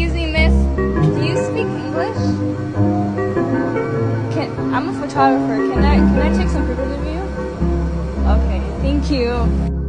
Excuse me, miss. Do you speak English? Can I'm a photographer. Can I can I take some pictures of you? Okay, thank you.